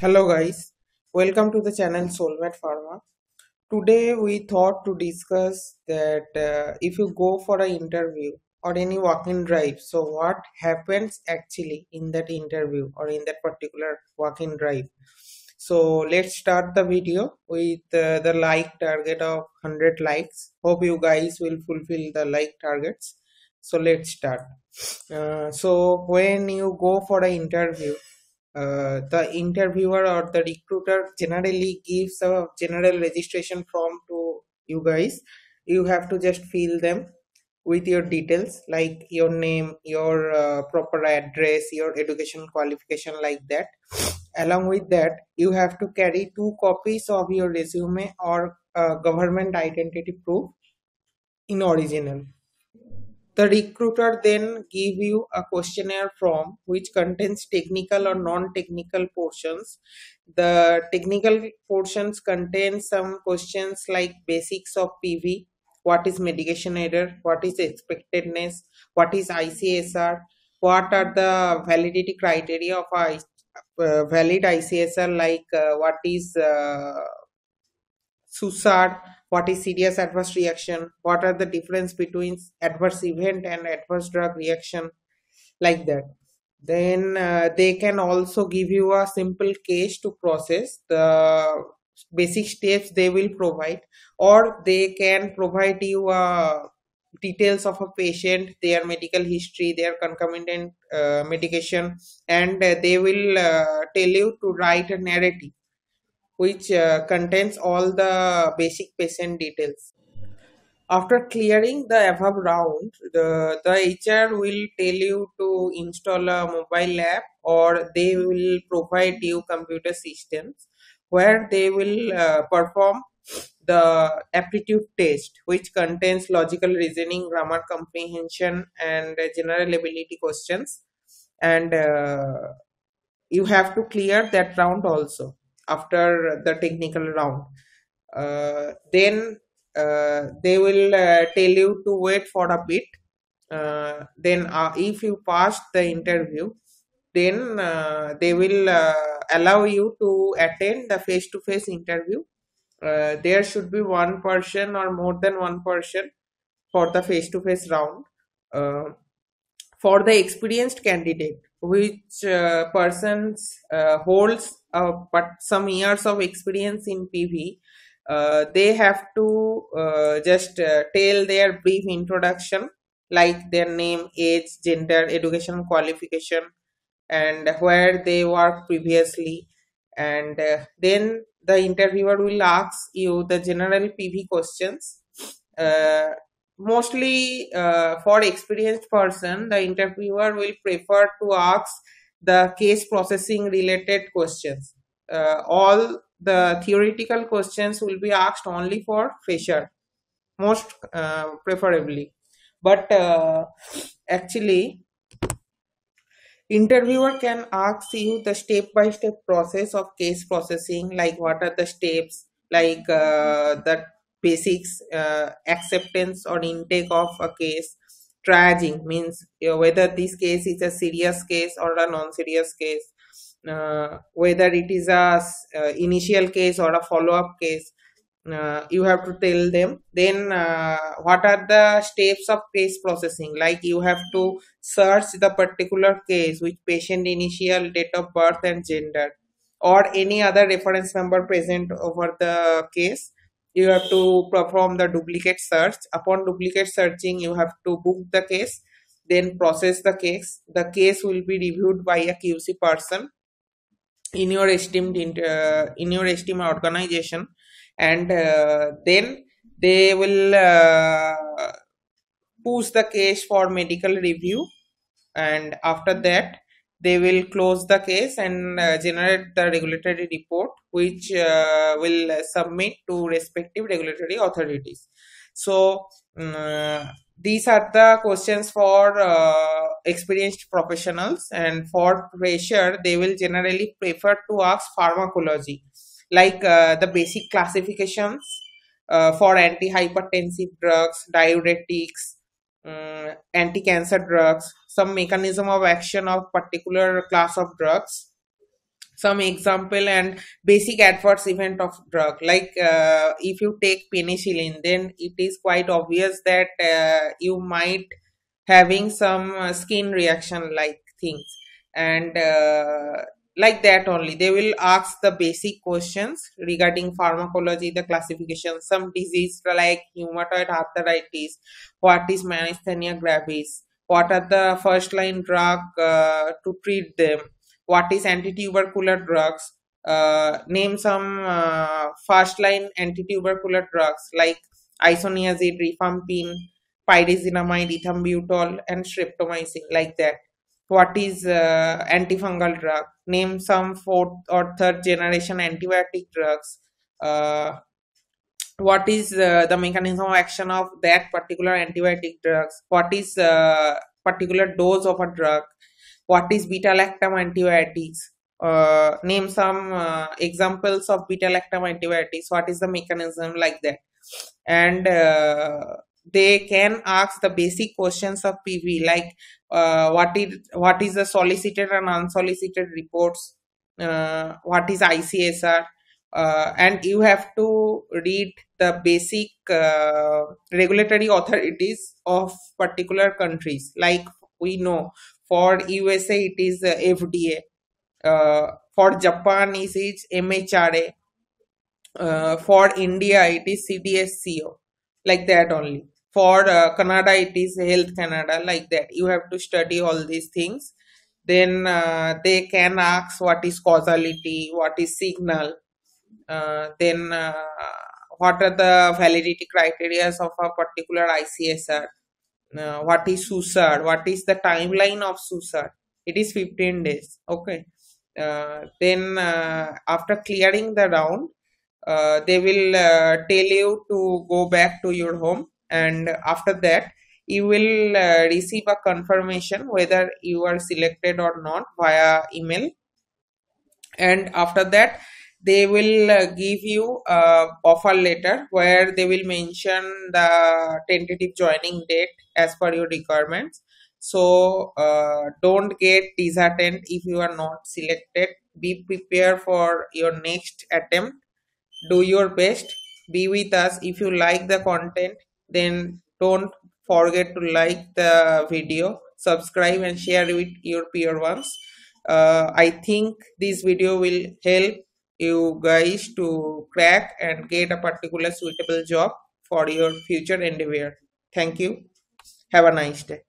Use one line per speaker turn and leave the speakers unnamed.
Hello guys, welcome to the channel Soulmate Pharma. Today we thought to discuss that uh, if you go for an interview or any walk-in drive, so what happens actually in that interview or in that particular walk-in drive. So let's start the video with uh, the like target of 100 likes. Hope you guys will fulfill the like targets. So let's start. Uh, so when you go for an interview uh, the interviewer or the recruiter generally gives a general registration form to you guys. You have to just fill them with your details like your name your uh, proper address your education qualification like that. Along with that you have to carry two copies of your resume or uh, government identity proof in original the recruiter then give you a questionnaire form which contains technical or non-technical portions. The technical portions contain some questions like basics of PV, what is medication error, what is expectedness, what is ICSR, what are the validity criteria of a uh, valid ICSR like uh, what is uh, SUSAR, what is serious adverse reaction, what are the difference between adverse event and adverse drug reaction, like that. Then uh, they can also give you a simple case to process. The basic steps they will provide or they can provide you uh, details of a patient their medical history their concomitant uh, medication and uh, they will uh, tell you to write a narrative which uh, contains all the basic patient details. After clearing the above round, the, the HR will tell you to install a mobile app or they will provide you computer systems where they will uh, perform the aptitude test which contains logical reasoning, grammar comprehension and general ability questions and uh, you have to clear that round also after the technical round. Uh, then uh, they will uh, tell you to wait for a bit. Uh, then uh, if you pass the interview then uh, they will allow you to attend the face to face interview there should be one person or more than one person for the face to face round for the experienced candidate which uh, persons uh, holds uh, but some years of experience in PV, uh, they have to uh, just uh, tell their brief introduction like their name, age, gender, education qualification, and where they worked previously. And then the interviewer will ask you the general PV questions mostly uh, for experienced person the interviewer will prefer to ask the case processing related questions. Uh, all the theoretical questions will be asked only for fresher most uh, preferably. But uh, actually interviewer can ask you the step by step process of case processing like what are the steps like uh, the basics uh, acceptance or intake of a case. Triaging means you know, whether this case is a serious case or a non-serious case. Uh, whether it is a uh, initial case or a follow-up case uh, you have to tell them. Then uh, what are the steps of case processing? Like you have to search the particular case with patient initial date of birth and gender or any other reference number present over the case you have to perform the duplicate search. Upon duplicate searching you have to book the case then process the case. The case will be reviewed by a qc person in your esteemed uh, in your esteemed organization. And uh, then they will uh, push the case for medical review. And after that they will close the case and uh, generate the regulatory report which uh, will submit to respective regulatory authorities. So um, these are the questions for uh, experienced professionals and for fresher they will generally prefer to ask pharmacology like uh, the basic classifications uh, for antihypertensive drugs diuretics um, anti-cancer drugs some mechanism of action of particular class of drugs some example and basic adverse event of drug. Like uh, if you take penicillin then it is quite obvious that uh, you might having some uh, skin reaction like things. And uh, like that only. They will ask the basic questions regarding pharmacology the classification some disease like rheumatoid arthritis what is myasthenia gravis what are the first line drug uh, to treat them what is antitubercular drugs uh, name some uh, first line antitubercular drugs like isoniazid rifampin pyrazinamide ethambutol and streptomycin like that what is uh, antifungal drug? Name some fourth or third generation antibiotic drugs. Uh, what is uh, the mechanism of action of that particular antibiotic drugs? What is uh, particular dose of a drug? What is beta lactam antibiotics? Uh, name some uh, examples of beta lactam antibiotics. What is the mechanism like that? And they can ask the basic questions of pv like uh, what is what is the solicited and unsolicited reports uh, what is icsr uh, and you have to read the basic regulatory authorities of particular countries like we know for USA, it is uh, FDA. Uh, for Japan, it is MHRA. Uh, for India, it is CDSCO. Like that only. For uh, Canada, it is Health Canada. Like that. You have to study all these things. Then uh, they can ask what is causality, what is signal. Uh, then what are the validity criteria of a particular ICSR uh, what is SUSAR, what is the timeline of SUSAR. It is 15 days. Okay. Uh, then uh, after clearing the round, uh, they will uh, tell you to go back to your home and after that you will uh, receive a confirmation whether you are selected or not via email. And after that they will uh, give you a offer letter where they will mention the tentative joining date as per your requirements. So uh, don't get disheartened if you are not selected. Be prepared for your next attempt. Do your best. Be with us. If you like the content then don't forget to like the video subscribe and share with your peer ones uh, i think this video will help you guys to crack and get a particular suitable job for your future endeavor. Thank you. Have a nice day.